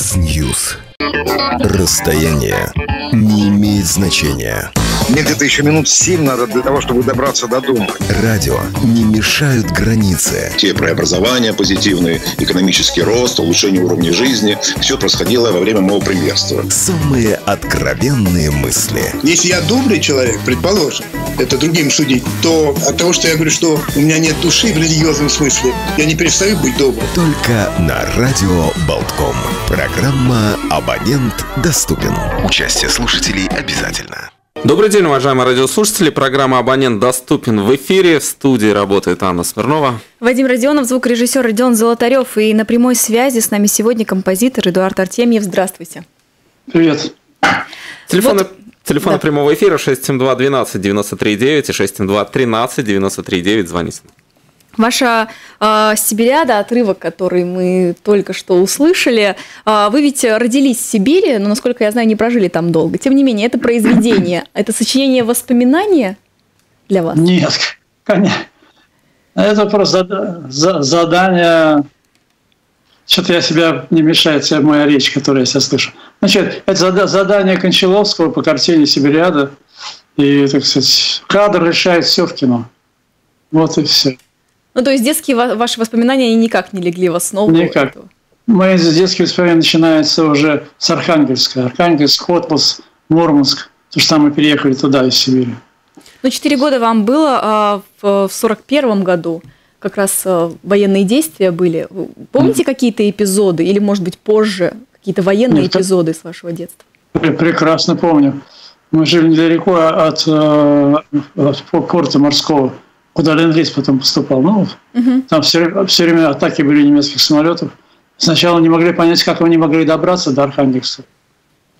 X-News. Расстояние не имеет значения. Мне где-то еще минут семь надо для того, чтобы добраться до дома. Радио не мешают границы. Те преобразования позитивные, экономический рост, улучшение уровня жизни, все происходило во время моего премьерства. Самые откровенные мысли. Если я добрый человек, предположим, это другим судить, то от того, что я говорю, что у меня нет души в религиозном смысле, я не перестаю быть добрым. Только на радио Болтком. Программа «Абонент доступен». Участие слушателей обязательно. Добрый день, уважаемые радиослушатели. Программа «Абонент доступен» в эфире. В студии работает Анна Смирнова. Вадим Родионов, звукорежиссер Родион Золотарев. И на прямой связи с нами сегодня композитор Эдуард Артемьев. Здравствуйте. Привет. Телефоны, Вот. телефоны Да. прямого эфира 672 12 93 9 и 672 13 93 9. Звоните. Ваша э, Сибиряда, отрывок, который мы только что услышали, э, вы ведь родились в Сибири, но, насколько я знаю, не прожили там долго. Тем не менее, это произведение, это сочинение воспоминания для вас? Нет, конечно. Это просто зада- за- задание. Что-то я себя не мешает себе моя речь, которую я сейчас слышу. Значит, это зада- задание Кончаловского по картине Сибириада. И, так сказать, кадр решает все в кино. Вот и все. Ну, то есть детские ва- ваши воспоминания никак не легли в основу Никак. этого? Мои детские воспоминания начинаются уже с Архангельска. Архангельск, Котлас, Мурманск. Потому что там мы переехали туда, из Сибири. Ну, четыре года вам было, а в сорок первом году как раз а, военные действия были. Вы Помните какие-то эпизоды или, может быть, позже какие-то военные Нет, эпизоды с вашего детства? Пре- Прекрасно помню. Мы жили недалеко от, э, от порта морского, куда Ленд-Лиз потом поступал. Ну, там все, все время атаки были немецких самолетов. Сначала не могли понять, как они могли добраться до Архангельска.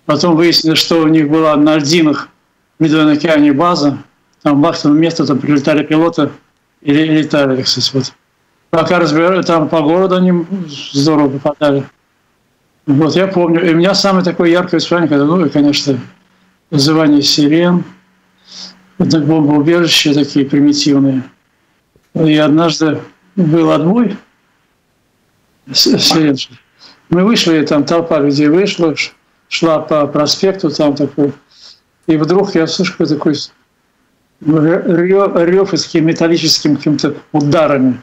Потом выяснили, что у них была на льдинах в Медведном океане база. Там вахтовое место, там прилетали пилоты и, ле- и летали, так сказать. Вот. Пока разбирали, там по городу они здорово попадали. Вот, я помню. И у меня самое такое яркое воспоминание, когда, ну, и, конечно, вызывание сирен, это бомбоубежища такие примитивные. И однажды был отбой с- сирен. Мы вышли, и там толпа людей вышла, шла по проспекту там такой. И вдруг я слышу такой рев, и с такими металлическими какими-то ударами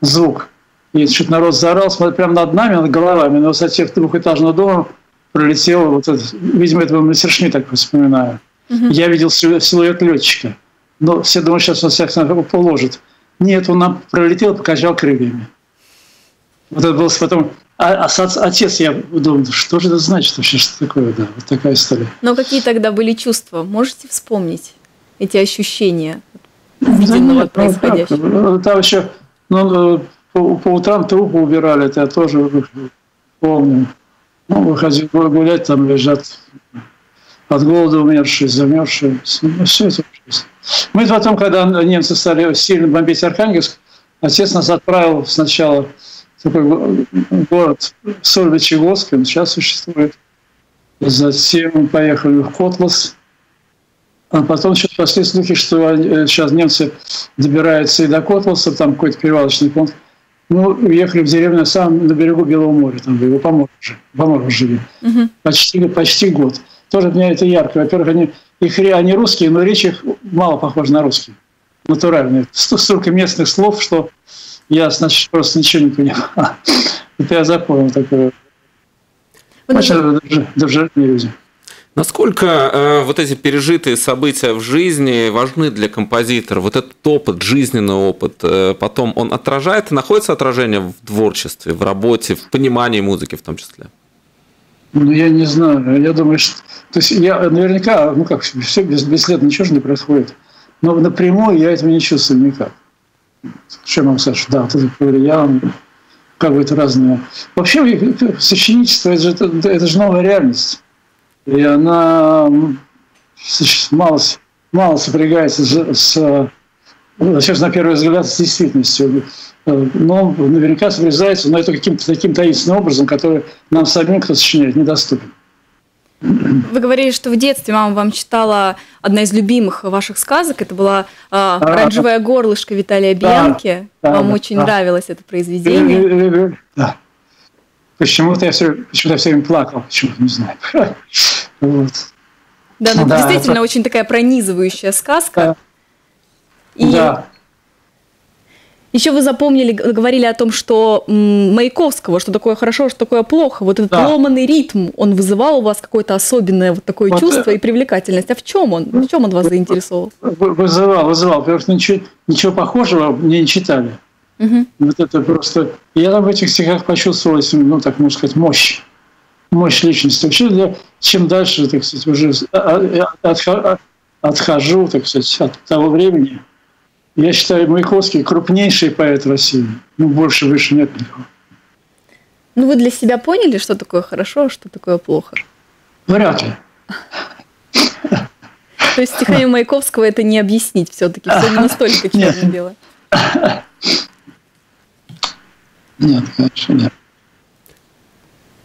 звук. И что-то народ заорал, смотри, прямо над нами, над головами, на высоте двухэтажного дома пролетело, вот это, видимо, это мастершми так вспоминаю. Я видел силу- силуэт летчика. Но все думают, сейчас он всех положит. Нет, он нам пролетел, покачал крыльями. Вот это было потом... А, а с- отец, я думаю, что же это значит вообще, что такое, да, вот такая история. Но какие тогда были чувства? Можете вспомнить эти ощущения Да виденного нет, ну, происходящего? ну, Там еще ну, по, по утрам трупы убирали, это я тоже помню. Ну, выходил гулять, там лежат от голода умершие, замерзшие. Ну, все это ужасно. Мы потом, когда немцы стали сильно бомбить Архангельск, отец нас отправил сначала в такой го- город Сольвычегодск, он сейчас существует. Затем мы поехали в Котлас, а потом сейчас пошли слухи, что э, сейчас немцы добираются и до Котласа, там какой-то перевалочный пункт. Ну, уехали в деревню сам на берегу Белого моря, там его Поморже, Поморже жили. Почти, почти год. Тоже для меня это ярко. Во-первых, они, их, они русские, но речь их мало похожа на русский. Натуральные. Сто- Столько местных слов, что я, значит, просто ничего не понимаю. Это я запомнил такое. Очень дружелюбные люди. Насколько э, вот эти пережитые события в жизни важны для композитора? Вот этот опыт, жизненный опыт, э, потом он отражает и находится отражение в творчестве, в работе, в понимании музыки в том числе? Ну, я не знаю. Я думаю, что... То есть я наверняка, ну как, все без, бесследно, ничего же не происходит. Но напрямую я этого не чувствую никак. Могу сказать? что Да, вот это повлияло. Как бы это разное. Вообще, сочинительство – это же, это же новая реальность. И она мало, мало сопрягается с, с, сейчас на первый взгляд с действительностью. Э, Но наверняка сопрягается, но это каким-то таким таинственным образом, который нам самим, кто сочиняет, недоступен. Вы говорили, что в детстве мама вам читала одна из любимых ваших сказок. Это была а, «Оранжевое горлышко» Виталия Бьянки. да, вам да, очень да. нравилось это произведение. Да. Почему-то я все, почему-то я все время плакал, почему-то не знаю. Вот. Да, ну, да, действительно это... очень такая пронизывающая сказка. Да. И да. Еще вы запомнили, говорили о том, что Маяковского, что такое хорошо, что такое плохо. Вот этот да. ломанный ритм, он вызывал у вас какое-то особенное вот такое вот чувство это... и привлекательность. А в чем он? В чем он вас заинтересовал? Вызывал, вызывал. Потому что ничего, ничего похожего мне не читали. Угу. Вот это просто... Я там в этих стихах почувствовал, ну, так можно сказать, мощь. Мощь личности. Вообще, для... чем дальше, так сказать, уже отхожу, так сказать, от того времени, я считаю, Маяковский крупнейший поэт России. Ну, больше, выше нет никого. Ну, вы для себя поняли, что такое хорошо, а что такое плохо? Вряд ли. То есть стихами Маяковского это не объяснить все-таки, все не настолько черно-белое. Нет, конечно, нет.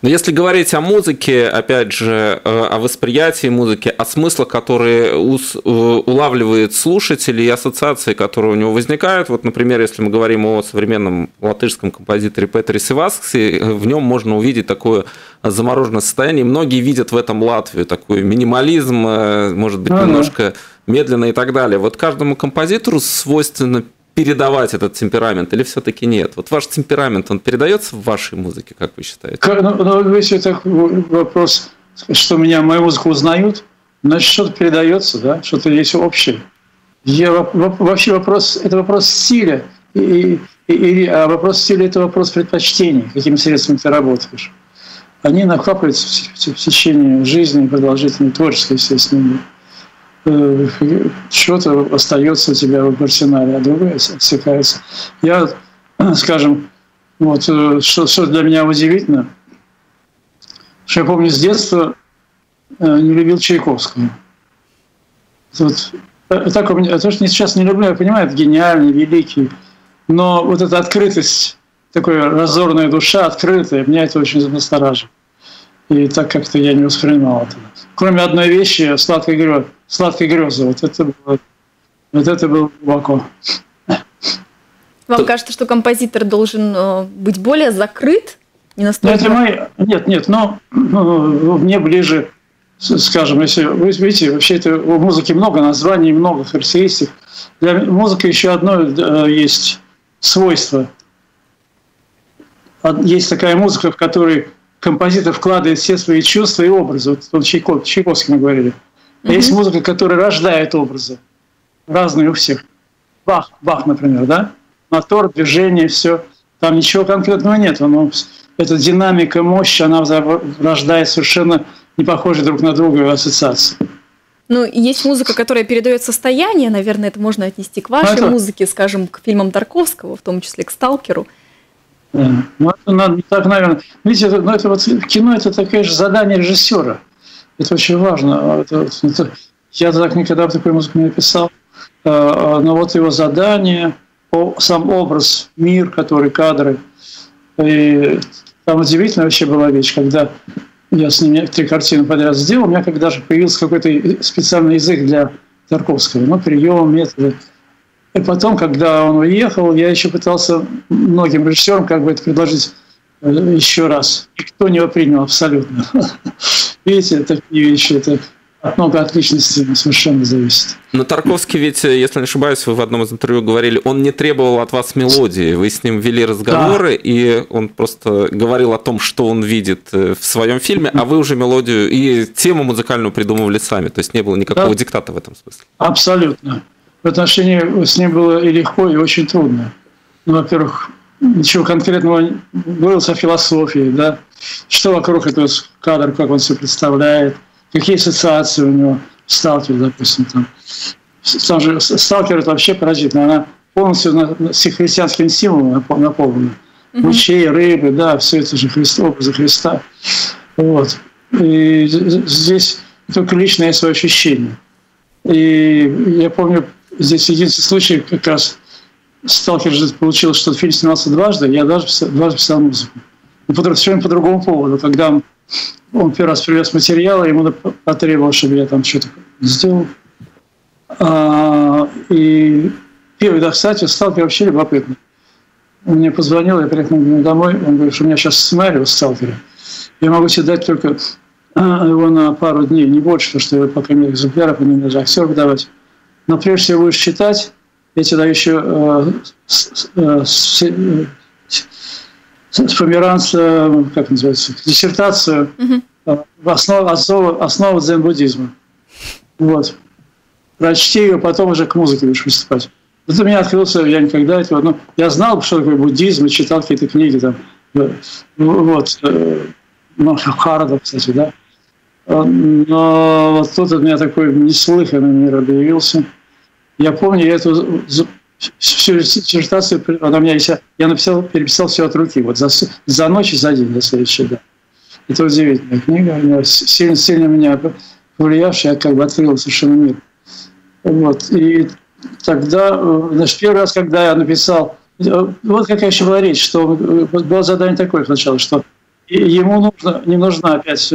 Но если говорить о музыке, опять же, э, о восприятии музыки, о смыслах, которые э, улавливает слушатель и ассоциации, которые у него возникают, вот, например, если мы говорим о современном латышском композиторе Петре Севасксе, э, в нем можно увидеть такое замороженное состояние. Многие видят в этом Латвию, такой минимализм, может быть, немножко медленно и так далее. Вот каждому композитору свойственно передавать этот темперамент или все-таки нет? Вот ваш темперамент, он передается в вашей музыке, как вы считаете? Ну, ну если это вопрос, что меня, мою музыку узнают, значит, что-то передается, да, что-то есть общее. Я, вообще вопрос, это вопрос стиля, и, и, и, а вопрос стиля – это вопрос предпочтений, каким средством ты работаешь. Они накапливаются в, в, в течение жизни, продолжительной творческой, естественно, Э, что-то остается у тебя в арсенале, а другое отсекается. Я, скажем, вот э, что, что для меня удивительно, что я помню с детства э, не любил Чайковского. Вот, так у меня, то, что сейчас не люблю, я понимаю, это гениальный, великий, но вот эта открытость, такая разорная душа, открытая, меня это очень настораживает. И так как-то я не воспринимал это. Кроме одной вещи, сладкой грезы. Сладкой грезы. Вот это было, вот это было глубоко. Вам кажется, что композитор должен э, быть более закрыт? Не настолько... это мои... Нет, нет, но ну, мне ближе, скажем, если вы видите, вообще это у музыки много названий, много характеристик. Для музыки еще одно э, есть свойство. Есть такая музыка, в которой композитор вкладывает все свои чувства и образы. Вот он Чайков, Чайковский мы говорили. Mm-hmm. есть музыка, которая рождает образы. Разные у всех. Бах, Бах, например, да? Мотор, движение, все. Там ничего конкретного нет. Но эта динамика, мощь, она рождает совершенно не похожие друг на друга ассоциации. Ну, есть музыка, которая передает состояние, наверное, это можно отнести к вашей это... музыке, скажем, к фильмам Тарковского, в том числе к «Сталкеру». Ну, это надо так, наверное. Видите, это, ну, это вот кино это такое же задание режиссера. Это очень важно. Это, это, я так никогда такой музыку не написал. А, а, но вот его задание, сам образ, мир, который кадры. И там удивительная вообще была вещь, когда я с ними три картины подряд сделал, у меня когда же появился какой-то специальный язык для Тарковского, ну, прием, методы. И потом, когда он уехал, я еще пытался многим режиссерам как бы это предложить э, еще раз. Никто не его принял абсолютно. Видите, такие вещи, это от много от личности совершенно зависит. Но Тарковский ведь, э, если не ошибаюсь, вы в одном из интервью говорили, он не требовал от вас мелодии. Вы с ним вели разговоры, да. и он просто говорил о том, что он видит э, в своем фильме, а вы уже мелодию и тему музыкальную придумывали сами. То есть не было никакого да. диктата в этом смысле. Абсолютно в отношении с ним было и легко, и очень трудно. Ну, во-первых, ничего конкретного говорилось о философии, да, что вокруг этого кадра, как он себе представляет, какие ассоциации у него, сталкер, допустим, там. Там же сталкер это вообще поразительно, она полностью на, с христианским символом наполнена. Mm-hmm. Лучей, рыбы, да, все это же Христ, образы Христа. Вот. И здесь только личное свое ощущение. И я помню, Здесь единственный случай, как раз Сталкер же получил, что фильм снимался дважды, я даже писал, дважды писал музыку. Но по, совершенно по другому поводу. Когда он, первый раз привез материалы, ему потребовал, чтобы я там что-то сделал. А, и первый, да, кстати, Сталкер вообще любопытный. он мне позвонил, я приехал домой, он говорит, что у меня сейчас сценарий у сталкера. Я могу тебе дать только его на пару дней, не больше, потому что я пока нет экземпляров, мне нужно актеров давать. Но прежде всего будешь читать, я даю еще э, э, спомеранца, как называется, диссертацию угу. в основу, основу, основу дзен-буддизма. Вот. Прочти ее, потом уже к музыке будешь выступать. Это у меня открылся, я никогда этого... Ну, я знал, что такое буддизм, и читал какие-то книги там. Вот. Ну, Харда, кстати, да. Но вот тут у меня такой неслыханный мир объявился. Я помню, я эту всю диссертацию, она у меня есть, я написал, переписал все от руки, вот за, за ночь и за день, за следующий, да. Это удивительная книга, сильно, сильно меня повлиявшая, я как бы открыл совершенно мир. Вот. И тогда, э, значит, первый раз, когда я написал, э, вот какая еще была речь, что э, было задание такое сначала, что ему нужно, не нужна опять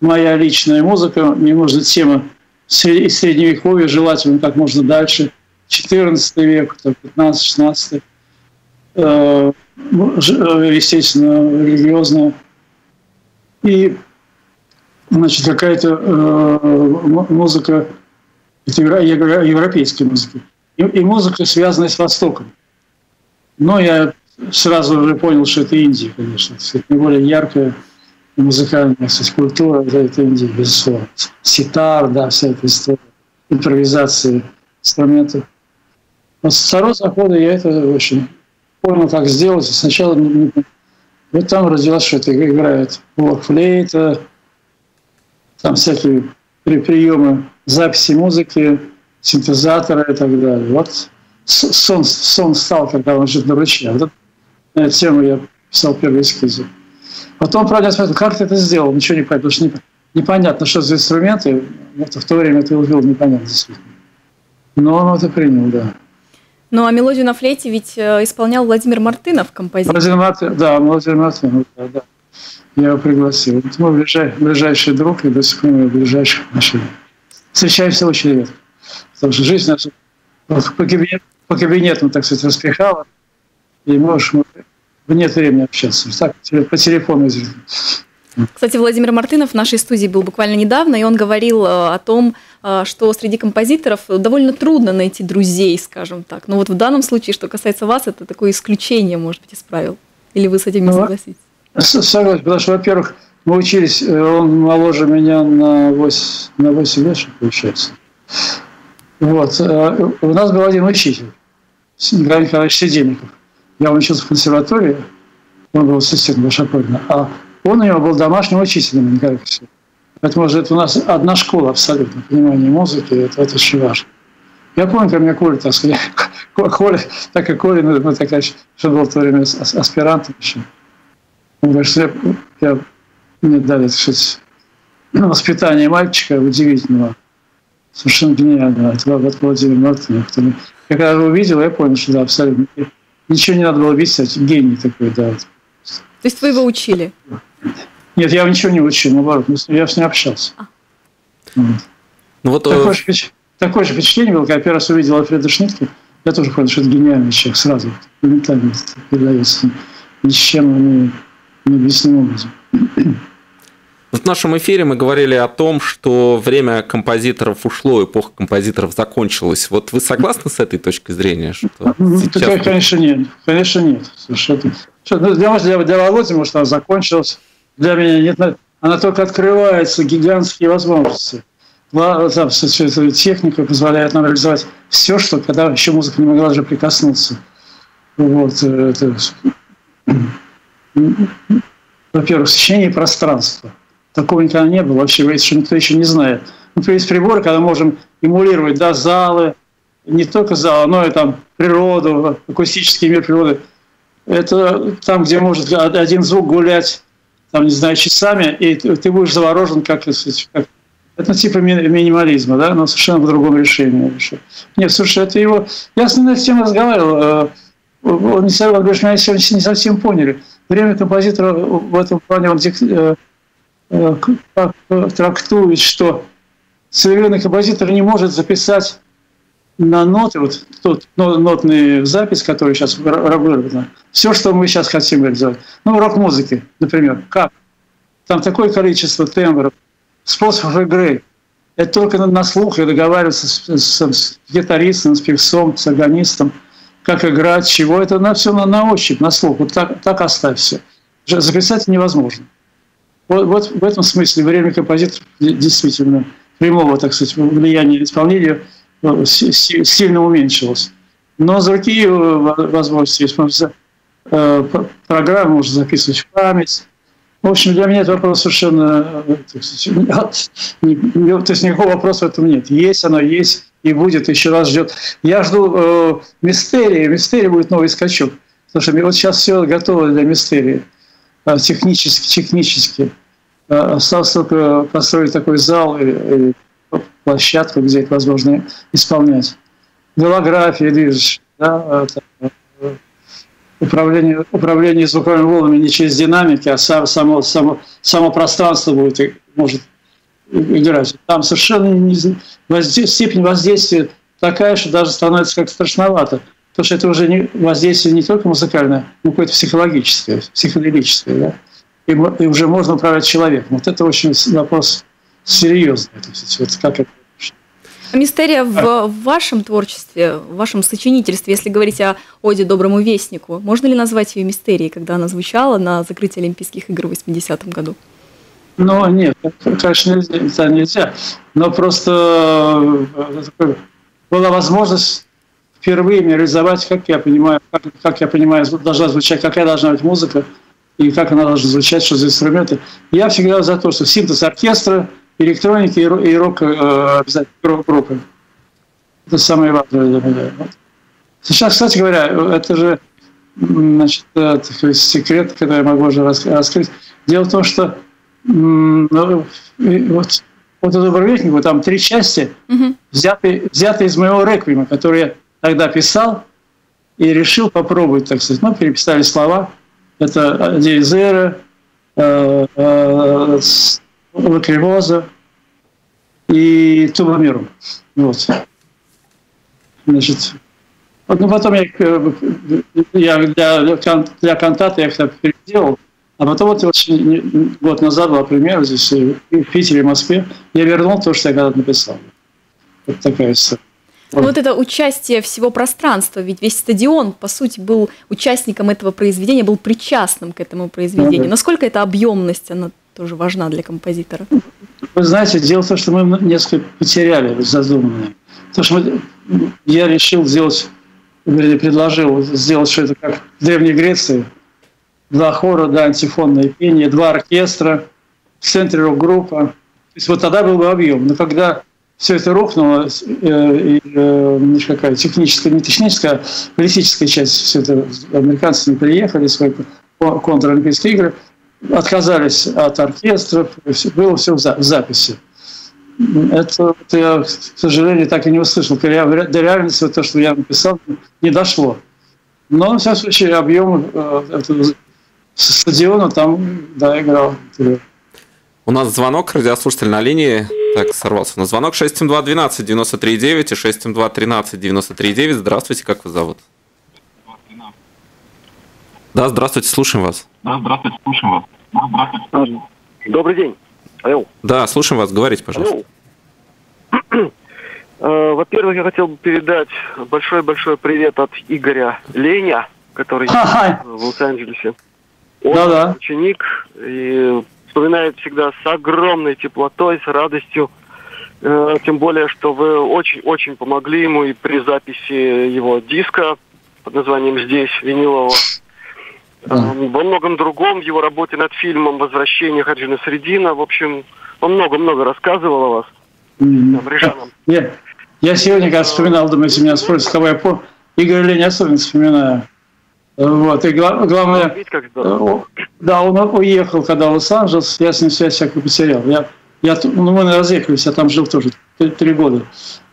моя личная музыка, мне нужна тема из средневековья, желательно как можно дальше, 14 век, 15-16, естественно, религиозная. И значит, какая-то музыка это европейской музыки. И, музыка, связанная с Востоком. Но я сразу уже понял, что это Индия, конечно. Это наиболее яркая музыкальная культура, да, это Индия, безусловно. Ситар, да, вся эта история, импровизации инструментов. Но со второго захода я это очень понял, как сделать. Сначала не, не, вот там родилось, что это играет флейта, там всякие приемы записи музыки, синтезатора и так далее. Вот сон, сон стал, когда он жит на ручье. Вот эту тему я писал первые эскизы. Потом, правда, я смотрел, как ты это сделал, ничего не понятно, потому что непонятно, что за инструменты. Вот в то время это было непонятно действительно. Но он это принял, да. Ну, а мелодию на флейте ведь э, исполнял Владимир Мартынов, композитор. Владимир Мартынов, да, Владимир Мартынов, да, да. Я его пригласил. Это мой ближайший, ближайший друг и до сих пор мой ближайший отношения встречаемся очень редко. Потому что жизнь наша по, кабинет, по кабинетам, так сказать, распихала, и можешь нет времени общаться. Так, по телефону кстати, Владимир Мартынов в нашей студии был буквально недавно, и он говорил э, о том, э, что среди композиторов довольно трудно найти друзей, скажем так. Но вот в данном случае, что касается вас, это такое исключение, может быть, из правил. Или вы с этим не ну, согласитесь? Согласен, потому что, во-первых, мы учились, э, он моложе меня на 8, на 8 лет, что получается. Вот. У нас был один учитель, Николай Николаевич Сидельников. Я учился в консерватории, он был ассистентом Башаполина, а он у него был домашним учителем Алексеевича. Поэтому это у нас одна школа абсолютно, понимание музыки, это, это очень важно. Я помню, как меня Коля, так сказать, Коля, так как Коля, ну, такая, что был в то время аспирантом еще. Он говорит, что я, я мне дали, так сказать, воспитание мальчика удивительного, совершенно гениального. Это вот Владимир Мартынов. Я когда его увидел, я понял, что да, абсолютно ничего не надо было а гений такой, да. То есть вы его учили? Нет, я его ничего не учил, наоборот, я с ним общался. А. Вот. Ну, вот, такое, же, такое же впечатление было, когда первый раз увидел Альфреда Шнитке, я тоже понял, что это гениальный человек сразу, моментально передается ни с чем не, необъяснимым образом. В нашем эфире мы говорили о том, что время композиторов ушло, эпоха композиторов закончилась. Вот вы согласны с этой точкой зрения? Что ну, сейчас... Конечно, нет. Конечно, нет. Совершенно. Ну, для, для, для Володи, может, она закончилась. Для меня нет. Она только открывается, гигантские возможности. Там, техника позволяет нам реализовать все, что когда еще музыка не могла даже прикоснуться. Вот, э, это, во-первых, сочинение пространства. Такого никогда не было вообще, еще никто еще не знает. Ну, то есть приборы, когда можем эмулировать да, залы, не только залы, но и там природу, акустический мир природы. Это там, где может один звук гулять, там, не знаю, часами, и ты будешь заворожен, как, как это типа минимализма, да, но совершенно по другому решению. Нет, слушай, это его... Я с ним на эту разговаривал. Э, он не совсем, говорит, меня сегодня не совсем поняли. Время композитора в этом плане он э, э, трактует, что современный композитор не может записать на ноты, вот тот нотный запись, который сейчас работает, все, что мы сейчас хотим реализовать. Ну, рок-музыки, например, как? Там такое количество тембров, способов игры. Это только на слух и договариваться с, с, с гитаристом, с певцом, с органистом, как играть, чего. Это на все на, на ощупь, на слух. Вот так, так оставь все. Записать невозможно. Вот, вот в этом смысле время композиторов действительно прямого, так сказать, влияния исполнения – ну, сильно уменьшилось. Но другие э, возможности есть. Можно э, программу можно записывать в память. В общем, для меня это вопрос совершенно... Э, сказать, то есть никакого вопроса в этом нет. Есть оно, есть и будет, еще раз ждет. Я жду э, мистерии. Мистерии будет новый скачок. Потому что вот сейчас все готово для мистерии. Технически, технически. Осталось только построить такой зал и, и площадку, где это возможно исполнять. Голография движешь, да, это, управление, управление звуковыми волнами не через динамики, а сам, само, само, само пространство будет, может играть. Там совершенно не, возде, степень воздействия такая, что даже становится как страшновато. Потому что это уже не, воздействие не только музыкальное, но какое-то психологическое, психологическое. Да? И, и уже можно управлять человеком. Вот это очень вопрос серьезный. Вот как это Мистерия в вашем творчестве, в вашем сочинительстве, если говорить о Оде Доброму Вестнику, можно ли назвать ее мистерией, когда она звучала на закрытии Олимпийских игр в 80-м году? Ну, нет, конечно, нельзя, нельзя. Но просто э, была возможность впервые реализовать, как я понимаю, как, как я понимаю, должна звучать, какая должна быть музыка и как она должна звучать, что за инструменты. Я всегда за то, что синтез оркестра, электроники и рок э, обязательно рока. Это самое важное для меня. Сейчас, кстати говоря, это же значит, э, такой секрет, который я могу уже раскрыть. Дело в том, что ну, вот, вот эту Барвехнику, там три части, угу. взяты, взяты из моего реквиема, который я тогда писал, и решил попробовать, так сказать. Ну, переписали слова. Это Дейзера, э, э, лакримоза и тубомиру. Вот. Значит, ну, потом я, э, я для, для контакта я их переделал, а потом вот, год назад была премьера здесь в Питере, в Москве. Я вернул то, что я когда-то написал. Вот такая история. Вот. вот это участие всего пространства, ведь весь стадион, по сути, был участником этого произведения, был причастным к этому произведению. Ну, да. Насколько эта объемность, она тоже важна для композитора? Вы знаете, дело в том, что мы несколько потеряли задуманное. Потому что мы, я решил сделать, вернее, предложил сделать что это как в Древней Греции. Два хора, да, антифонное пение, два оркестра, в центре рок-группа. То есть вот тогда был бы объем. Но когда все это рухнуло, э, и, э, какая техническая, не техническая, а политическая часть, все это американцы не приехали, свои контролимпийские игры – отказались от оркестров, было все в записи. Это, это я, к сожалению, так и не услышал. До реальности то, что я написал, не дошло. Но, в всяком случае, объем э, этого стадиона там, да, играл. У нас звонок, радиослушатель на линии. Так, сорвался на звонок 672 93 9 и 672 13 93 9. Здравствуйте, как вас зовут? Да, здравствуйте, слушаем вас. Да, здравствуйте, слушаем вас. Да, здравствуйте. Добрый день. Алло. Да, слушаем вас, говорите, пожалуйста. Э, во-первых, я хотел бы передать большой-большой привет от Игоря Леня, который в Лос-Анджелесе. Он да -да. ученик и вспоминает всегда с огромной теплотой, с радостью. Э, тем более, что вы очень-очень помогли ему и при записи его диска под названием «Здесь» винилового. Да. Во многом другом, его работе над фильмом «Возвращение Хаджина Средина». В общем, он много-много рассказывал о вас. Mm. Я, я сегодня, когда вспоминал, думаю, если меня спросят, кого я помню, Игорь Лень особенно вспоминаю. Вот, и главное, э, да, он уехал, когда в Лос-Анджелес, я с ним связь всякую потерял. Я, я, ну, мы разъехались, я там жил тоже три года.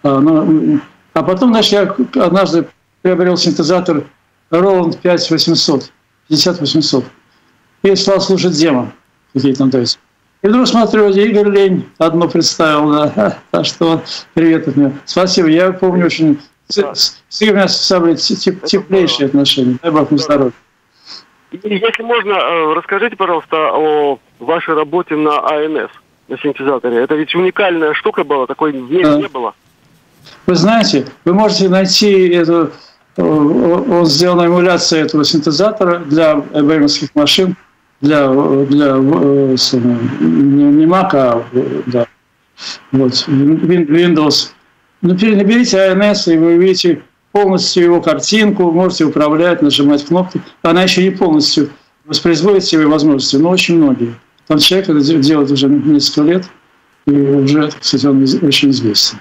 А, ну, а потом, значит, я однажды приобрел синтезатор Roland 5800. 50 800. И стал слушать демо, какие там есть. И вдруг смотрю, Игорь Лень одно представил, да, так что привет от меня. Спасибо, я помню очень с, с Игорем самые теплейшие отношения. Дай Бог здоровья. Если можно, э, расскажите, пожалуйста, о вашей работе на АНС, на синтезаторе. Это ведь уникальная штука была, такой в мире не было. Вы знаете, вы можете найти эту... Э, он сделал эмуляцию этого синтезатора для IBM машин, для, для э, не Mac, а да, вот, Windows. Ну, наберите ANS, и вы увидите полностью его картинку, можете управлять, нажимать кнопки. Она еще не полностью воспроизводит все возможности, но очень многие. Там человек это делает уже несколько лет, и уже, кстати, он очень известен.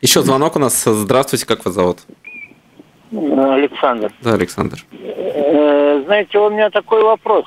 Еще звонок у нас. Здравствуйте, как вас зовут? Александр. Да, Александр. Э, знаете, у меня такой вопрос.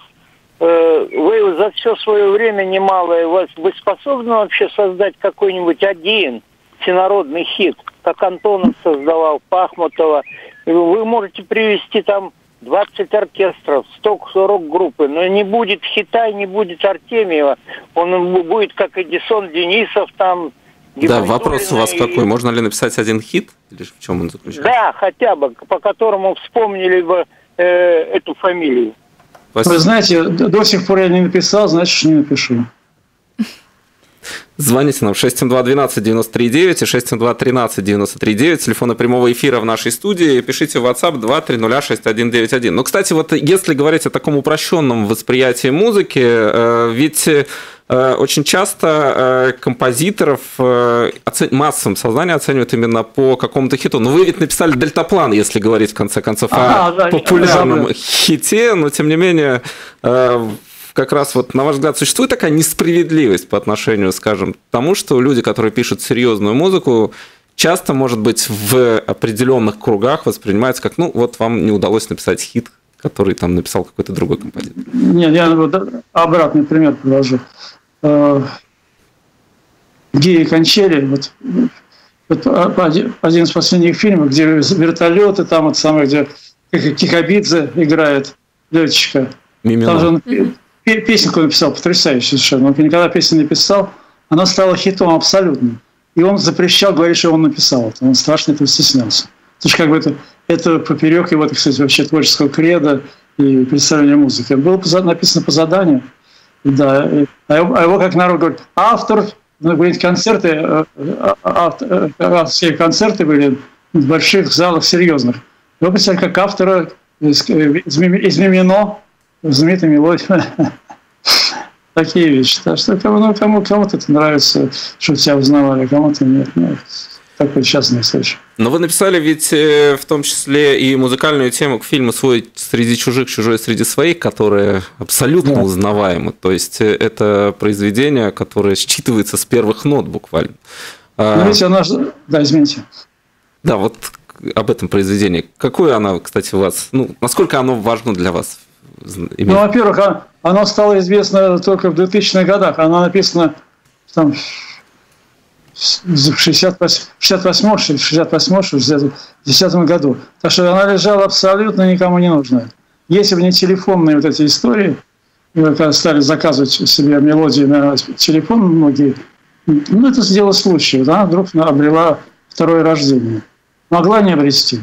Э, вы за все свое время немалое, вы способны вообще создать какой-нибудь один всенародный хит? как Антонов создавал, Пахмутова. Вы можете привести там 20 оркестров, 100 рок-группы, но не будет Хитай, не будет Артемьева. Он будет как Эдисон Денисов там. Да, вопрос у вас и... какой? Можно ли написать один хит? Или в чем он заключается? Да, хотя бы, по которому вспомнили бы э, эту фамилию. Спасибо. Вы знаете, до сих пор я не написал, значит, не напишу. Звоните нам 672-12-93-9 и 672-13-93-9, телефоны прямого эфира в нашей студии, пишите в WhatsApp 2306191. Но, кстати, вот если говорить о таком упрощенном восприятии музыки, э, ведь э, очень часто э, композиторов массовым сознанием оценивают именно по какому-то хиту. Но вы ведь написали «Дельтаплан», если говорить, в конце концов, ага, о да, популярном хите, но, тем не менее, как раз вот, на ваш взгляд, существует такая несправедливость по отношению, скажем, к тому, что люди, которые пишут серьезную музыку, часто, может быть, в определенных кругах воспринимаются как, ну, вот вам не удалось написать хит, который там написал какой-то другой композитор. Нет, я вот обратный пример привожу. Э, Геи Кончели, вот, вот один из последних фильмов, где вертолеты, там вот самое, где Кикабидзе играет летчика. Мимино. Там же он песенку написал потрясающую совершенно. Он никогда песню не писал, она стала хитом абсолютно. И он запрещал говорить, что он написал это. Он страшно этого стеснялся. То есть как бы это, это поперек его, так сказать, вообще творческого креда и представления музыки. Было написано по заданию. Да. А его, а его как народ говорит, автор, ну, были концерты, э, э, э, авторские концерты были в больших залах серьезных. Его писали как автора из, из, из Мимино, знаменитая мелодия. Такие вещи. Так что кому, ну, кому, кому-то это нравится, что тебя узнавали, кому-то нет. Ну, такой частный случай. Но вы написали ведь э, в том числе и музыкальную тему к фильму «Свой среди чужих, чужой среди своих», которая абсолютно да. узнаваема. То есть э, это произведение, которое считывается с первых нот буквально. А ну, ведь она... Да, извините. Да, вот об этом произведении. Какое оно, кстати, у вас, ну, насколько оно важно для вас Иметь... Ну, во-первых, а, оно стало известно только в 2000-х годах. Оно написано там, в 68 60 году. Так что она лежала абсолютно никому не нужная. Если бы не телефонные вот эти истории, когда стали заказывать себе мелодии на телефон многие, ну, это сделало случай. Да? Вдруг она обрела второе рождение. Могла не обрести.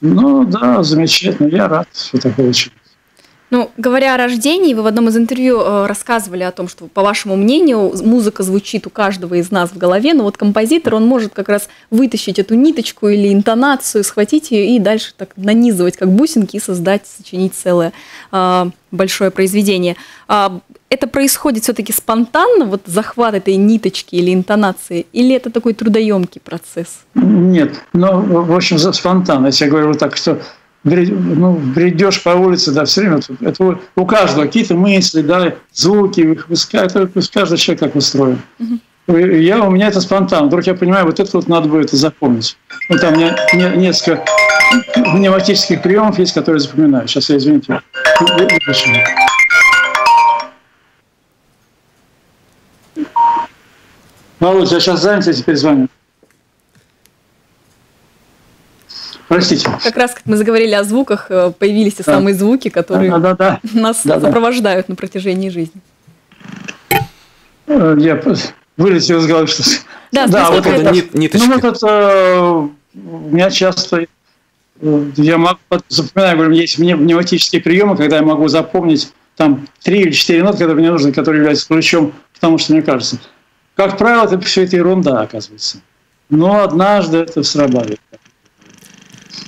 Ну, да, замечательно. Я рад, что так получилось. Ну, говоря о рождении, вы в одном из интервью э, рассказывали о том, что, по вашему мнению, музыка звучит у каждого из нас в голове, но вот композитор, он может как раз вытащить эту ниточку или интонацию, схватить ее и дальше так нанизывать, как бусинки, и создать, сочинить целое э, большое произведение. А это происходит все-таки спонтанно, вот захват этой ниточки или интонации, или это такой трудоемкий процесс? Нет, ну, в общем, спонтанно. Я говорю так, что ну, бредешь по улице, да, все время, это у каждого какие-то мысли, да, звуки, это каждый человек как устроен. Я, у меня это спонтанно. Вдруг я понимаю, вот это вот надо будет запомнить. Вот там не, не, несколько пневматических приемов есть, которые запоминаю. Сейчас я, извините, Володя, я сейчас занят, я теперь звоню. Простите. Как раз, как мы заговорили о звуках, э, появились те да. самые звуки, которые да, да, да. нас да, сопровождают да. на протяжении жизни. Э, я вылетел из головы, что... Да, да вот это, нит, ниточка. Ну, вот это у меня часто э, я могу, запоминаю, говорю, есть мнематические приемы, когда я могу запомнить там три или четыре ноты, которые мне нужны, которые являются ключом к тому, что мне кажется. Как правило, это все это ерунда, оказывается. Но однажды это срабатывает.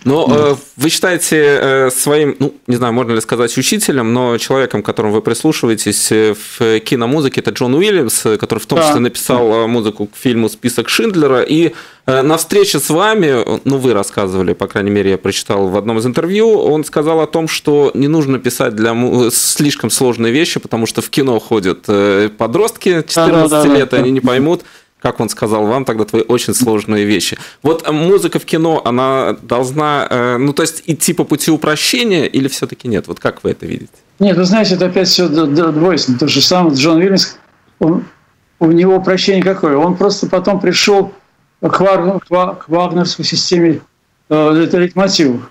Но э, вы считаете э, своим, ну, не знаю, можно ли сказать учителем, но человеком, к которому вы прислушиваетесь э, в киномузыке, это Джон Уильямс, который в том числе написал э, музыку к фильму «Список Шиндлера». И э, на встрече с вами, ну, вы рассказывали, по крайней мере, я прочитал в одном из интервью, он сказал о том, что не нужно писать для слишком сложные вещи, потому что в кино ходят э, подростки 14 да, да, лет, да, и они не поймут, как он сказал вам, тогда твои очень сложные вещи. Вот музыка в кино, она должна, э, ну, то есть идти по пути упрощения или все-таки нет? Вот как вы это видите? Нет, вы знаете, это опять все двойственно. То же самое Джон Вильямс, он, у него упрощение какое? Он просто потом пришел к, вар, к, вагнерской системе э, лейтмотивов.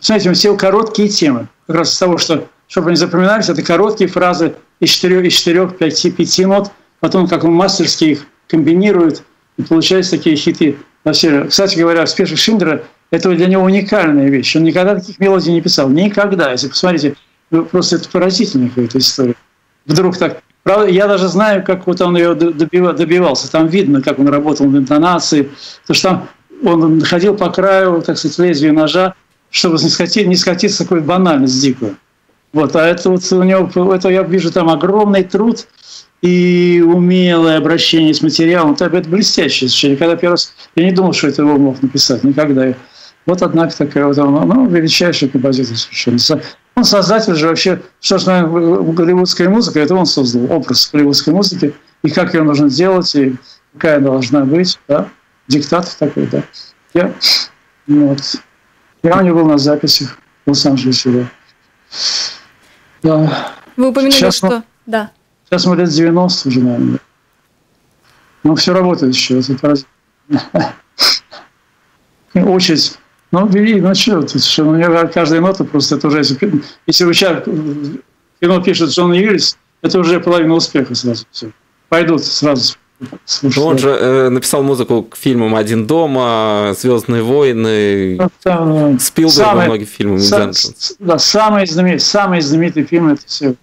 Знаете, он все короткие темы. Как раз из того, что, чтобы они запоминались, это короткие фразы из четырех, из четырех пяти, пяти нот, потом как он мастерски их комбинирует, и получаются такие хиты. Кстати говоря, «Спешек Шиндера» – это для него уникальная вещь. Он никогда таких мелодий не писал. Никогда. Если посмотрите, ну, просто это поразительная какая-то история. Вдруг так. Правда, я даже знаю, как вот он ее добивался. Там видно, как он работал в интонации. Потому что там он ходил по краю, так сказать, лезвия ножа, чтобы не скатиться, не скатиться такой банальность дикую. Вот, а это вот у него, это я вижу там огромный труд, и умелое обращение с материалом. Это, это блестящее совершенно. Когда первый раз, я не думал, что это его мог написать, никогда. Вот, однако, такая вот, ну, ну величайшая композиция совершенно. Он создатель же вообще, что ж, голливудская музыка, это он создал образ голливудской музыки, и как ее нужно делать, и какая должна быть, да, диктатор такой, да. Я, вот. я у него был на записях в Лос-Анджелесе, да. да. Вы упомянули, Сейчас, что... Да. Сейчас мы лет 90 уже, наверное. Но все работает еще, это поразительно. Очередь. Ну, бери, ну что, что у меня каждая нота просто это уже, если, если вы сейчас кино пишет Джон Юрис, это уже половина успеха сразу. Все. Пойдут сразу. Слушать. Он же э, написал музыку к фильмам «Один дома», «Звездные войны», ну, там, Спилберг самый, многих фильмов. Сам, да, самый знаменитый, самый знаменитый фильм это все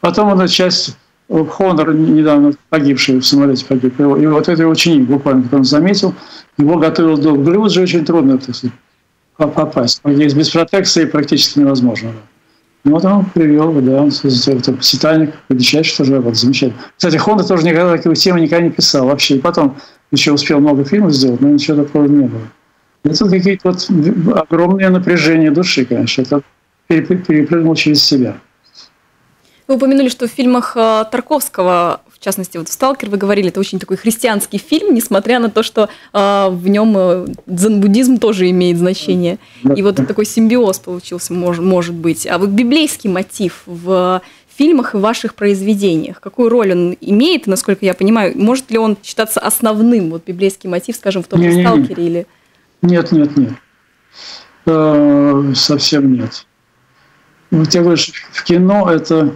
Потом он часть Хонор, недавно погибший в самолете погиб, и вот этот ученик буквально, когда он заметил, его готовил долго. В Голливуд же очень трудно так сказать, попасть. Здесь без протекции практически невозможно. Ну, вот он привел, да, он это «Титаник», величайший тоже работа, замечательно. Кстати, Хонда тоже никогда такие темы никогда не писал вообще. И потом еще успел много фильмов сделать, но ничего такого не было. Это какие-то вот огромные напряжения души, конечно. Это перепрыгнул через себя. Вы упомянули, что в фильмах э, Тарковского, в частности, вот «Сталкер», вы говорили, это очень такой христианский фильм, несмотря на то, что э, в нем э, дзен-буддизм тоже имеет значение. И вот такой симбиоз получился, может, может быть. А вот библейский мотив в фильмах и ваших произведениях? Какую роль он имеет, насколько я понимаю? Может ли он считаться основным, вот библейский мотив, скажем, в том же «Сталкере» или... Нет, нет, нет. Э, совсем нет. Я говорю, в кино это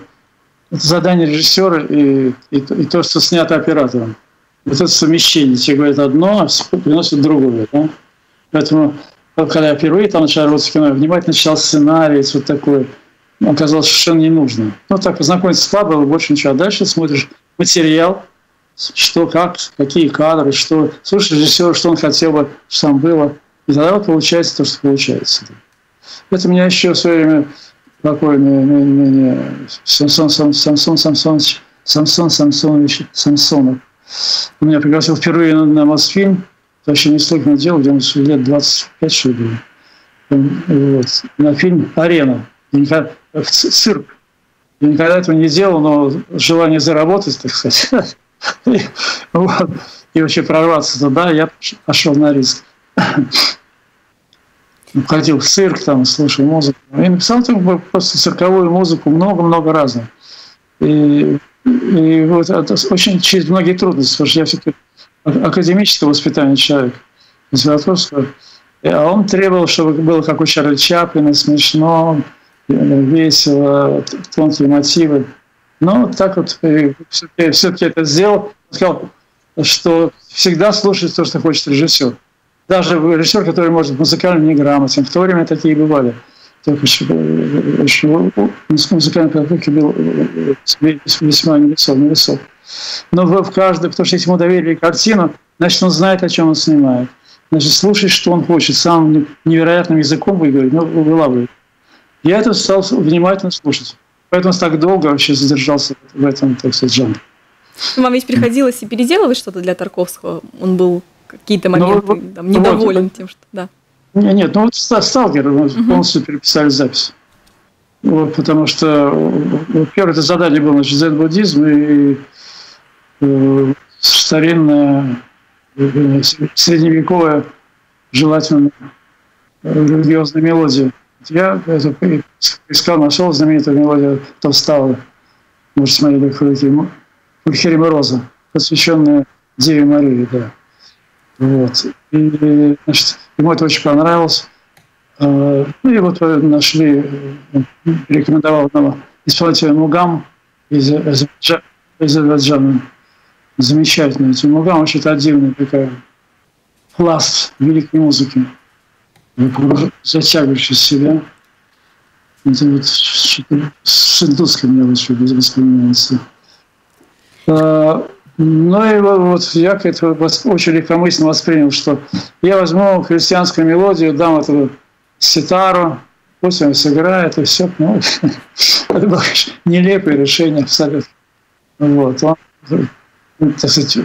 это задание режиссера и, и, и то, что снято оператором. Вот это совмещение. Тебе говорят одно, а приносит другое. Да? Поэтому, когда я впервые там начал работать кино, я внимательно читал сценарий, вот такой. Оказалось совершенно не нужно. Ну, так, познакомиться с Фаброй, больше ничего. А дальше смотришь материал, что, как, какие кадры, что, слушаешь режиссера, что он хотел бы, что там было. И тогда вот получается то, что получается. Это меня еще в свое время покойный не, Самсон, Самсон, Самсон, Самсон Самсонович Самсонов. Он меня пригласил впервые на, на Мосфильм, вообще не столько делал, где он лет 25, что ли, вот, на фильм «Арена», никогда, в цирк. Я никогда этого не делал, но желание заработать, так сказать, и, и вообще прорваться туда, я пошел на риск ходил в цирк, там, слушал музыку. И написал там просто цирковую музыку, много-много разных. И, и вот это очень через многие трудности, потому что я все-таки академического воспитания человек, консерваторского. А он требовал, чтобы было как у Чарли Чаплина, смешно, весело, тонкие мотивы. Но так вот все-таки, все это сделал. Сказал, что всегда слушать то, что хочет режиссер даже режиссер, который может музыкально неграмотен, в то время такие бывали. Только еще музыкальной подготовки был весьма невысок, невысок. Но в каждой, потому что если ему доверили картину, значит, он знает, о чем он снимает. Значит, слушать, что он хочет, самым невероятным языком выговорить, ну, вылавливать. Я это стал внимательно слушать. Поэтому так долго вообще задержался в этом, так сказать, жанре. Вам ведь приходилось и переделывать что-то для Тарковского? Он был какие-то ну, моменты ну, там, недоволен вот, тем, что... Да. Нет, нет, ну вот «Сталкер» мы угу. полностью переписали запись. Вот, потому что вот, первое это задание было значит, дзен-буддизм и э, старинная э, средневековая желательно религиозная мелодия. Я это искал, нашел знаменитую мелодию Толстого. Может, смотрели в Пульхере Мороза, посвященная Деве Марии, да. Вот. И, значит, ему это очень понравилось. А, ну и вот нашли, рекомендовал одного исполнителя Мугам из Азербайджана. Замечательный. Эти Мугам вообще отдельная такая пласт великой музыки, затягивающий себя. Это вот с индусским мне лучше воспринимается. А, ну и вот я это очень легкомысленно воспринял, что я возьму христианскую мелодию, дам эту ситару, пусть он сыграет, и все. Ну, это было нелепое решение абсолютно. Вот. Он, так сказать,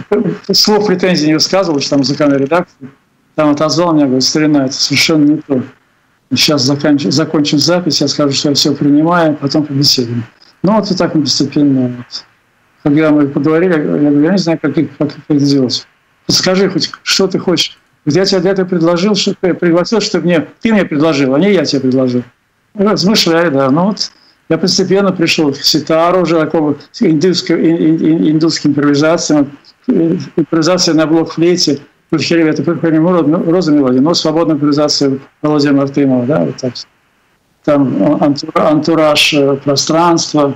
слов претензий не высказывал, что там музыкальный редактор. Там отозвал меня, говорит, старина, это совершенно не то. Сейчас закончим, закончим запись, я скажу, что я все принимаю, потом побеседуем. Ну вот и так мы постепенно вот, когда мы поговорили, я говорю, я не знаю, как, как, это сделать. Скажи хоть, что ты хочешь. Я тебе для этого предложил, что, пригласил, чтобы мне, ты мне предложил, а не я тебе предложил. Размышляю, да. Ну вот я постепенно пришел к ситару, уже такому индусским, индусским импровизациям, импровизация на блок-флейте, Пульхереве, это по-моему роза мелодия, но свободная импровизация Володя Мартынова, да, вот так. Там антураж э, пространства,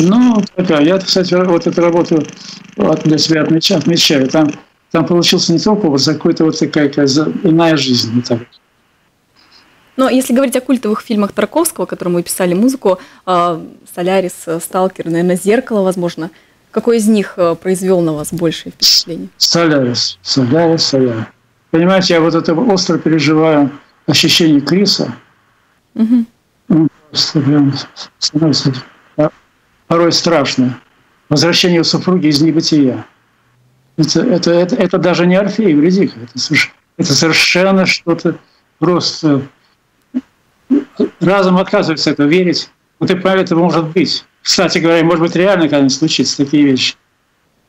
ну, такая. Я, кстати, вот эту работу для себя отмечаю. отмечаю. Там, там получился не только образ, а какая-то вот такая, такая иная жизнь. Вот так. Но если говорить о культовых фильмах Тарковского, которым вы писали музыку, а, «Солярис», «Сталкер», наверное, «Зеркало», возможно, какой из них а, произвел на вас большее впечатление? «Солярис», «Солярис», «Солярис». Понимаете, я вот это остро переживаю ощущение Криса. Угу. Просто прям становится порой страшно. Возвращение супруги из небытия. Это, это, это, это даже не Орфей Вредика. Это, это совершенно что-то просто... Разум отказывается это верить. Вот и это может быть. Кстати говоря, может быть, реально когда-нибудь случится такие вещи.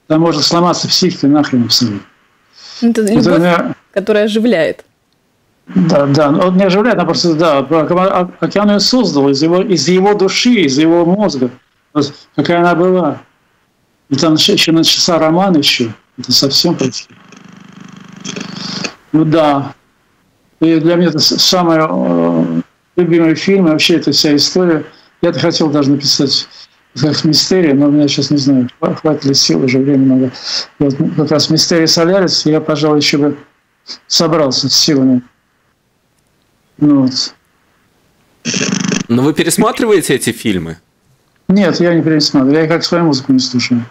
Там может сломаться психика нахрен абсолютно. Это любовь, меня... которая оживляет. Да, да, он не оживляет, она просто, да, океан ее создал из его, из его души, из его мозга какая она была. И там еще начался роман еще. Это совсем почти. Ну да. И для меня это самый э, любимый фильм, и вообще эта вся история. Я-то хотел даже написать как мистерия, но у меня сейчас не знаю, хватит ли сил, уже время много. Вот как раз мистерия Солярис, я, пожалуй, еще бы собрался с силами. Ну, вот. Но вы пересматриваете эти фильмы? Нет, я не пересматриваю. Я как свою музыку не слушаю.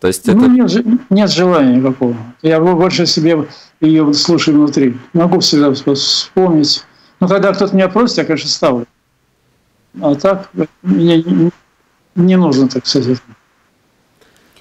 То есть ну, это... нет, нет желания никакого. Я больше себе ее слушаю внутри. Могу всегда вспомнить. Но когда кто-то меня просит, я, конечно, ставлю. А так мне не, не нужно, так сказать.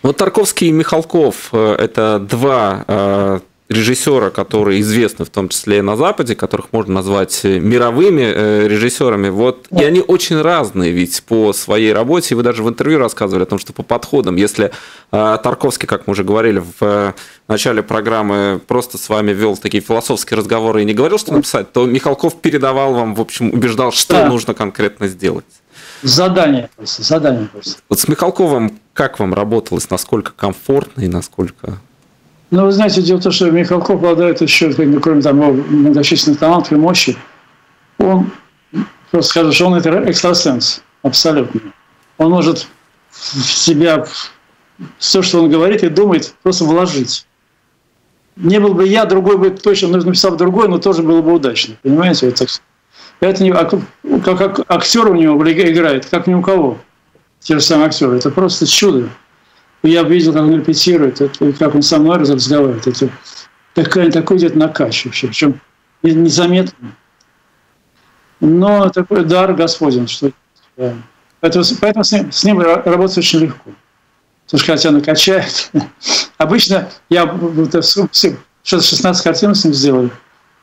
Вот Тарковский и Михалков э, – это два э, режиссера, которые известны в том числе и на Западе, которых можно назвать э, мировыми э, режиссерами, вот, и они очень разные ведь по своей работе, и вы даже в интервью рассказывали о том, что по подходам, если э, Тарковский, как мы уже говорили в начале программы, просто с вами вел такие философские разговоры и не говорил, что написать, то Михалков передавал вам, в общем, убеждал, что да. нужно конкретно сделать. Задание задание. Вот с Михалковым как вам работалось, насколько комфортно и насколько ну, вы знаете, дело в том, что Михалков обладает еще, кроме там многочисленных талантов и мощи, он, просто скажу, что он это экстрасенс, абсолютно. Он может в себя все, что он говорит и думает, просто вложить. не был бы я, другой бы точно нужно написал другой, но тоже было бы удачно. Понимаете? Вот так. Это не, а как, как актер у него играет, как ни у кого. Те же самые актеры. Это просто чудо. Я видел, как он репетирует, как он со мной разговаривает. Это такой, такой идет накач вообще. Причем незаметно. Но такой дар Господень, что да. Поэтому, поэтому с, ним, с ним работать очень легко. Потому что тебя накачает. Обычно я вот, что 16 картин с ним сделали.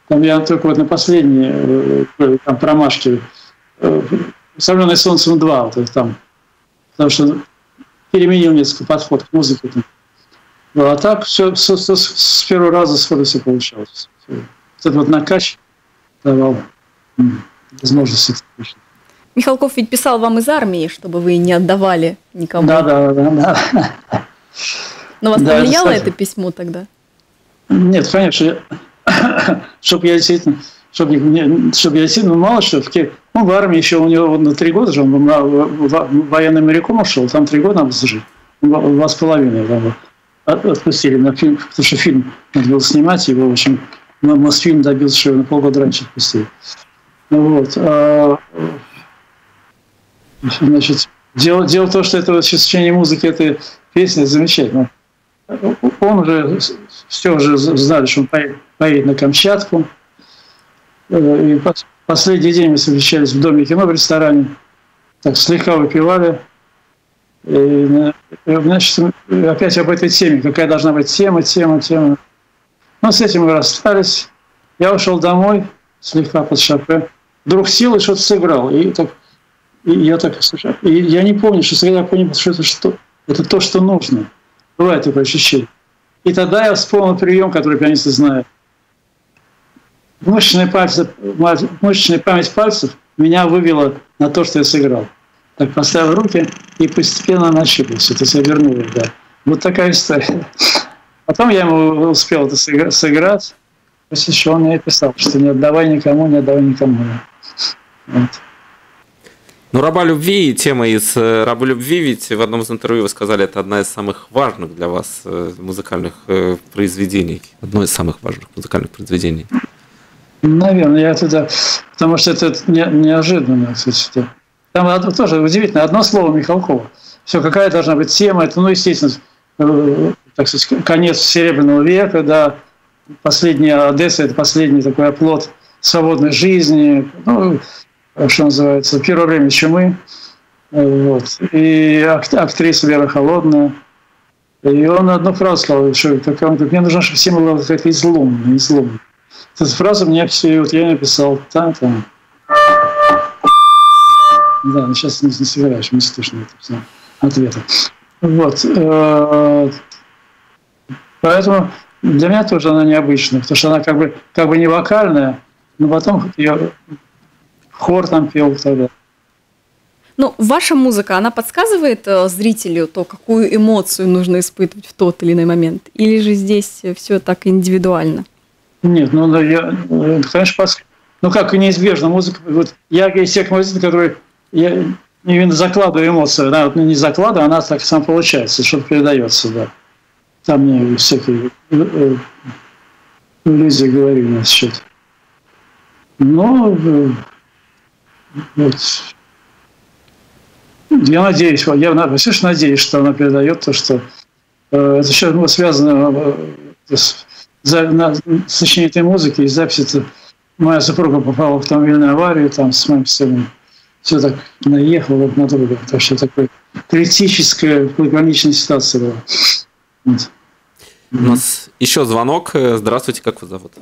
Там я только вот на последние э, там, промашки э, «Сравненное солнцем 2», вот там, потому что переменил несколько подход к музыке. Там. Ну, а так все, все, все с первого раза сходу все получалось. Вот этот вот накач давал возможности. Михалков ведь писал вам из армии, чтобы вы не отдавали никому. Да, да, да. да. Но вас да, повлияло это, это письмо тогда? Нет, конечно. Чтобы я действительно, чтобы, не, чтобы я действительно мало что, в, ну, в армии еще у него на три года же, он военным моряком ушел, там три года надо служить, два с половиной там, отпустили на фильм, потому что фильм надо было снимать, его, в общем, Мосфильм добился, что его на полгода раньше отпустили. Вот. А, значит, дело, дело в том, что это сочинение музыки этой песни замечательно. Он уже все уже знали, что он поедет на Камчатку. Э, и последний день мы встречались в Доме кино в ресторане. Так слегка выпивали. И, значит, опять об этой теме. Какая должна быть тема, тема, тема. Ну, с этим мы расстались. Я ушел домой, слегка под шапе. Вдруг сел и что-то сыграл. И, так, и я так, и я не помню, что я понял, что это, что, это то, что нужно. Бывает такое ощущение. И тогда я вспомнил прием, который пианисты знают. Мышечная, пальцы, мышечная память пальцев меня вывела на то, что я сыграл. Так поставил руки и постепенно нащупался. То есть я вернул их, да. Вот такая история. Потом я ему успел это сыграть, после чего он мне писал, что не отдавай никому, не отдавай никому. Вот. Ну, «Раба любви», тема из э, «Раба любви», ведь в одном из интервью вы сказали, это одна из самых важных для вас э, музыкальных э, произведений, одно из самых важных музыкальных произведений. Наверное, я туда, потому что это не, неожиданно, кстати. Там тоже удивительно, одно слово Михалкова. Все, какая должна быть тема, это, ну, естественно, так сказать, конец Серебряного века, да, последняя Одесса – это последний такой оплот свободной жизни, ну, что называется, первое время чумы. Вот. И актриса Вера Холодная. И он одну фразу сказал, что он говорит, мне нужно, чтобы все было какая-то изломная, изломная. Эта фраза мне все, вот я написал там, там. Да, сейчас не, не сыграешь, не слышно это ответа. Вот. Э, поэтому для меня тоже она необычная, потому что она как бы, как бы не вокальная, но потом ее хор там пел тогда. Ну, ваша музыка, она подсказывает э, зрителю то, какую эмоцию нужно испытывать в тот или иной момент? Или же здесь все так индивидуально? Нет, ну, да, я, э, конечно, подсказывает. Ну, как и неизбежно, музыка... Вот я из тех музыкантов, которые... Я именно закладываю эмоции. Да, вот не закладываю, она так сам получается, что передается, да. Там мне всякие э, иллюзии говорили насчет. Но вот, я надеюсь, я все надеюсь, что она передает то, что э, это сейчас было связано э, с, за, на сочинение этой музыки и записи. Это, моя супруга попала в автомобильную аварию там с моим сыном. Все так наехало друг на друга. Так что такая критическая, пограничная ситуация была. Вот. У нас еще звонок. Здравствуйте, как вас зовут?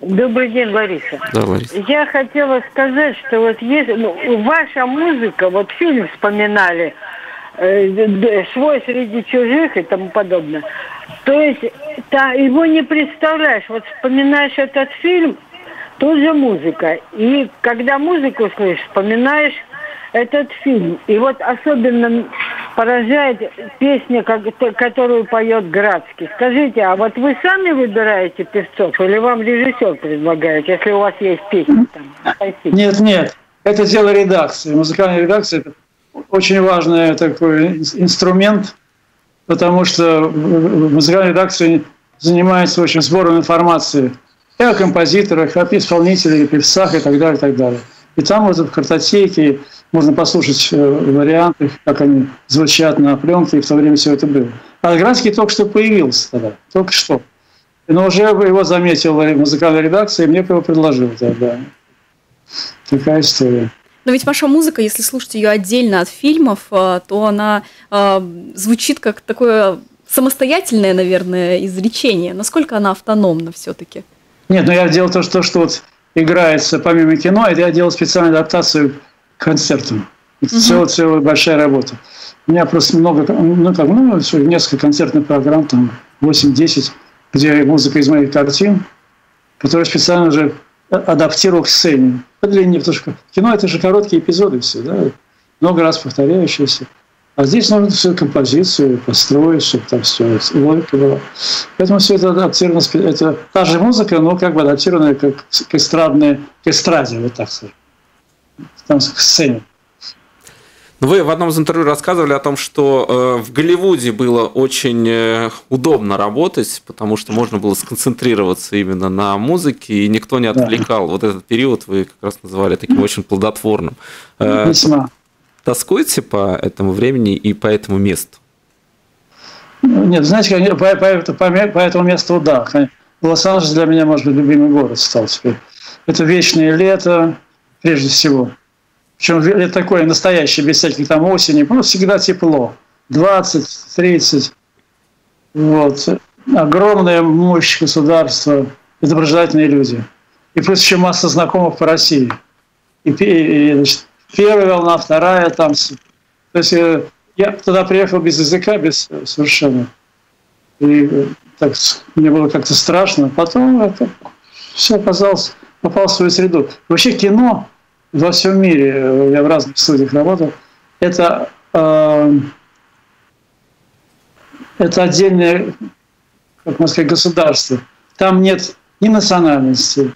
Добрый день, Лариса. Да, Лариса. Я хотела сказать, что вот есть, ну, ваша музыка, вот фильм вспоминали, свой среди чужих и тому подобное. То есть та, его не представляешь. Вот вспоминаешь этот фильм, тут же музыка. И когда музыку слышишь, вспоминаешь этот фильм. И вот особенно поражает песня, которую поет Градский. Скажите, а вот вы сами выбираете певцов или вам режиссер предлагает, если у вас есть песни там? Спасибо. Нет, нет. Это дело редакции. Музыкальная редакция – это очень важный такой инструмент, потому что в музыкальной редакции занимается очень сбором информации и о композиторах, о исполнителях, певцах и так далее, и так далее. И там вот в картотеке можно послушать э, варианты, как они звучат на пленке, и в то время все это было. А Градский только что появился тогда, только что. Но уже его заметила музыкальная редакция, и мне его предложил тогда. Такая история. Но ведь ваша музыка, если слушать ее отдельно от фильмов, э, то она э, звучит как такое самостоятельное, наверное, изречение. Насколько она автономна все-таки? Нет, но я делал то, что, что вот играется помимо кино, это я делал специальную адаптацию к концертам. Это угу. целая, целая большая работа. У меня просто много, ну, как, ну, несколько концертных программ, там 8-10, где музыка из моих картин, которую специально уже адаптировал к сцене. По длине, потому что кино – это же короткие эпизоды все, да, много раз повторяющиеся. А здесь нужно всю композицию построить, чтобы там все логика была. Поэтому все это адаптировано, это та же музыка, но как бы адаптированная как к эстрадной, к эстраде, вот так сказать. Там к сцене. Ну, вы в одном из интервью рассказывали о том, что э, в Голливуде было очень э, удобно работать, потому что можно было сконцентрироваться именно на музыке, и никто не отвлекал. Да. Вот этот период вы как раз называли таким очень плодотворным. Э, Весьма. Тоскуете по этому времени и по этому месту? Ну, нет, знаете, по, по, по, по этому месту, да. Лос-Анджелес для меня, может быть, любимый город стал теперь. Это вечное лето, прежде всего – причем это такое настоящее, без всяких там осени, просто всегда тепло. 20, 30. Вот. Огромная мощь государства, и доброжелательные люди. И плюс еще масса знакомых по России. И, и значит, первая волна, вторая там. То есть э, я туда приехал без языка, без совершенно. И э, так, мне было как-то страшно. Потом это все оказалось, попал в свою среду. Вообще кино во всем мире, э, я в разных студиях работал, это, э, это отдельное, как можно сказать, государство. Там нет ни национальности,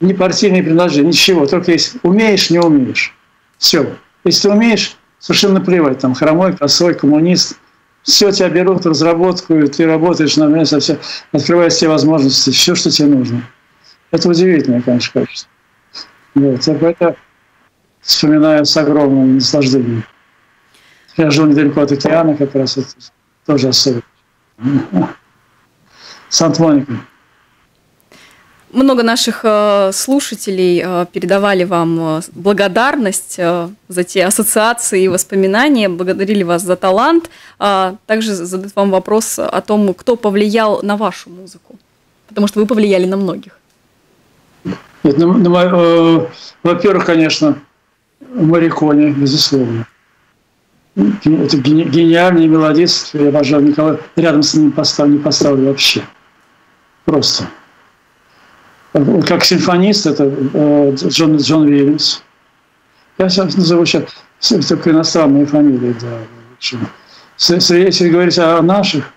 ни партийной принадлежности, ничего. Только есть умеешь, не умеешь. Все. Если ты умеешь, совершенно плевать, там, хромой, косой, коммунист, все тебя берут в разработку, и ты работаешь на месте, все, открывают все возможности, все, что тебе нужно. Это удивительное, конечно, качество. Вот. Это, вспоминаю с огромным наслаждением. Я жил недалеко от океана, как раз это тоже особенно. Санта-Моника. Много наших э, слушателей э, передавали вам э, благодарность за те ассоциации и воспоминания, благодарили вас за талант. А также задают вам вопрос о том, кто повлиял на вашу музыку. Потому что вы повлияли на многих. Нет, ну, ну, э, во-первых, конечно, Мариконе, безусловно. Это гениальный мелодист, я обожаю Николая, рядом с ним поставлю, не поставлю вообще. Просто. Как симфонист, это э, Джон, Джон Вильямс. Я сейчас назову сейчас только иностранные фамилии, да. Если говорить о наших,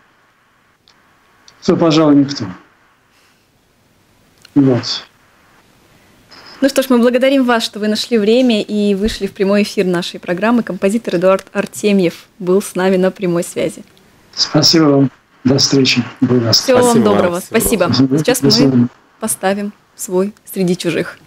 то, пожалуй, никто. Вот. Ну что ж, мы благодарим вас, что вы нашли время и вышли в прямой эфир нашей программы. Композитор Эдуард Артемьев был с нами на прямой связи. Спасибо вам. До встречи. Всего вам доброго. Спасибо. Спасибо. Сейчас мы поставим свой «Среди чужих».